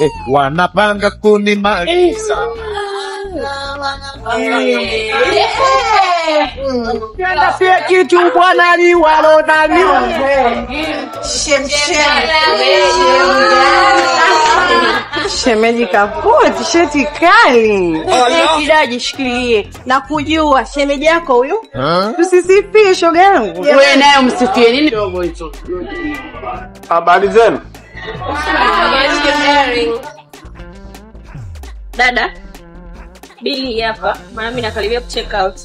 Eh, wanapanga kunimaliza. Penda pia kitu bwana liwalo na liwe. Shemeji kapua tisheti kali. kidaji shikilie na kujua shemeji yako huyu. Tusisifie shoga yangu. Wewe naye msifie nini? Habari zenu? Dada, bili hapa, maana mimi nakaribia kucheck out.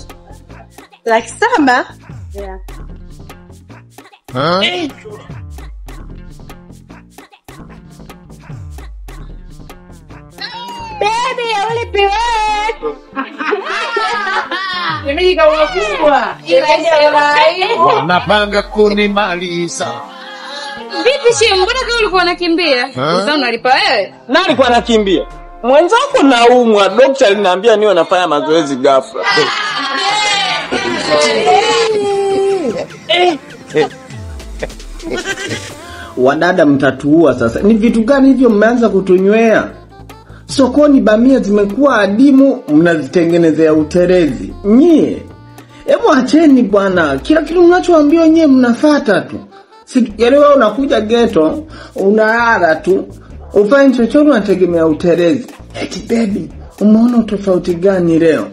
Laki saba? Baby, ulipi wewe? Shemeji Ila kubwa. Wanapanga kunimaliza. Vipi shemu, mbona kama ulikuwa unakimbia? Sasa unalipa wewe? Nani alikuwa anakimbia? Mwenzako naumwa, daktari aliniambia niwe nafanya mazoezi ghafla. Wadada mtatuua sasa. Ni vitu gani hivyo mmeanza kutunywea? Sokoni bamia zimekuwa adimu, mnazitengenezea uterezi. Nyie hebu acheni bwana, kila kitu mnachoambiwa nyie mnafata tu. Yaani wewe unakuja geto unalala tu ufanye chochote, unategemea uterezi. Eti baby, umeona tofauti gani leo?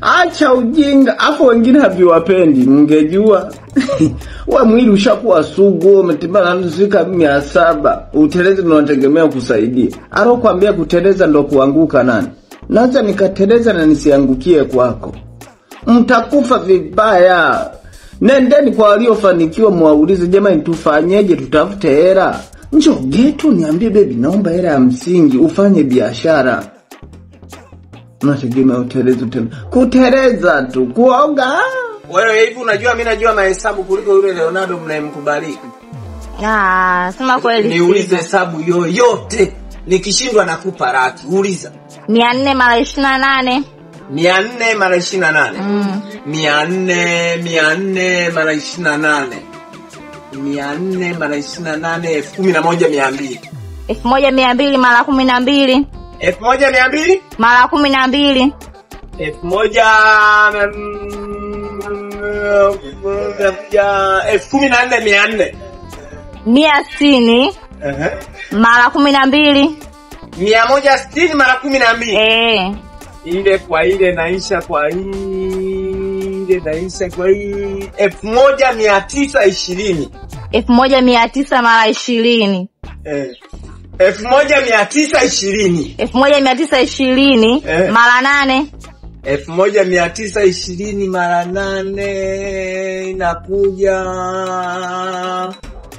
Acha ujinga, afu wengine haviwapendi, mngejua we mwili ushakuwa sugu, umetembea na zika mia saba, utelezi unategemea kusaidia. alokwambia kuteleza ndo kuanguka nani? Naweza nikateleza na nisiangukie kwako, mtakufa vibaya. Nendeni kwa waliofanikiwa, mwaulize jamani, tufanyeje? Tutafute hela. Njo getu niambie, bebi, naomba hela ya msingi ufanye biashara. Unategemea utelezi, tena, kuteleza tu, kuoga. Wewe hivi unajua, mi najua mahesabu kuliko yule Leonardo mnayemkubali. Ah, sema kweli. Niulize hesabu yoyote, nikishindwa nakupa laki. Uliza mia nne mara ishirini na nane mia nne mara ishirini na nane mia nne mia nne mara ishirini na nane. Mia nne mara ishirini na nane elfu kumi na moja mia mbili. Elfu moja mia mbili mara kumi na mbili. Elfu moja mia mbili? Mara kumi na mbili. Elfu moja elfu kumi na nne mia nne. Mia sitini. Mara kumi na mbili. Mia moja sitini mara kumi na mbili. Eh, ile kwa ile naisha kwa hii ile naisha kwa hii elfu moja mia tisa ishirini elfu moja mia tisa mara ishirini Eh. elfu moja mia tisa ishirini elfu moja mia tisa ishirini Eh. mara nane elfu moja mia tisa ishirini mara nane inakuja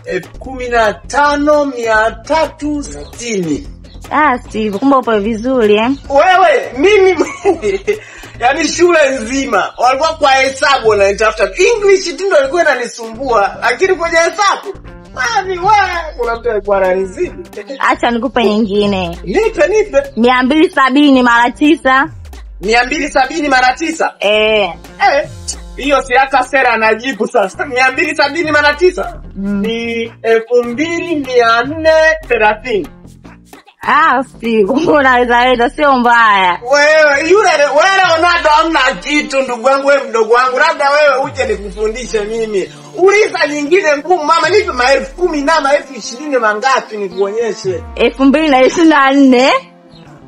elfu kumi na tano mia tatu sitini ah, Steve, kumbe upo vizuri eh? wewe mimi yani shule nzima walikuwa kwa hesabu wananitafuta. English tu ndio ilikuwa inanisumbua lakini kwenye hesabu alikuwa acha nikupe nyingine. Nipe nipe. Mia mbili sabini mara tisa. Mia mbili sabini mara tisa? Eh, Eh, hiyo si hata sera anajibu sasa. Mia mbili sabini mara tisa? Ni elfu mbili mia nne thelathini kumbe unaweza sio mbaya. wewe yule wewe Ronaldo hamna kitu ndugu wangu wewe mdogo wangu labda wewe uje nikufundishe mimi. Uliza nyingine ngumu mama nipe maelfu kumi na maelfu ishirini mangapi nikuonyeshe? Elfu mbili na ishirini na nne.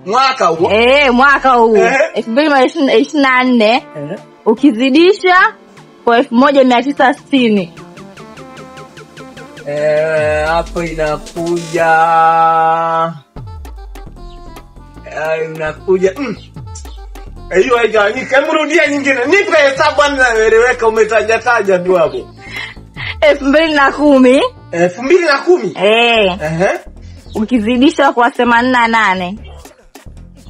Mwaka huu Eh, mwaka huu Eh. elfu mbili na ishirini na nne. Ukizidisha kwa elfu moja mia tisa sitini. Eh, hapo inakuja Inakuja mm. Eh, hiyo haigawanyika. hebu rudia nyingine. Nipe hesabu anaeleweka umetajataja tu hapo. Elfu mbili na kumi. Elfu mbili na kumi? Eh, ukizidisha kwa themanini na nane.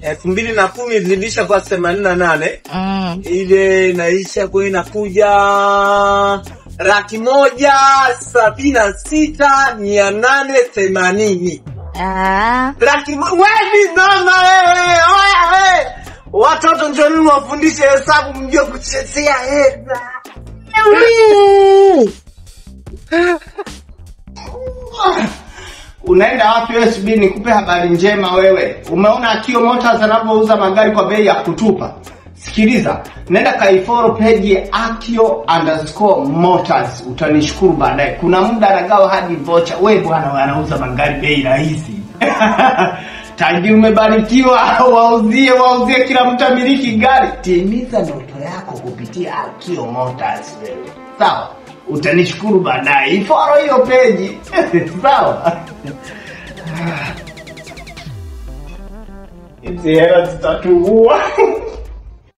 Elfu mbili na kumi zidisha kwa themanini na nane. Mm. ile inaisha kwa inakuja laki moja sabini na sita mia nane themanini ah. laki mo- wewe mama wewe oya wewe watoto njoni wafundishe hesabu mjue kuchezea hela Unaenda wapi wewe? Nikupe habari njema wewe. Umeona Akio Motors anavyouza magari kwa bei ya kutupa? Sikiliza, nenda kaiforo page ya Akio underscore Motors, utanishukuru baadaye. Kuna muda anagawa hadi vocha. We bwana, anauza magari bei rahisi Tangi umebarikiwa, wauzie wauzie, kila mtu amiliki gari. Timiza ndoto yako kupitia Akio Motors wewe, sawa? Utanishukuru baadaye, iforo hiyo peji sawa? Hizi hela zitatuua.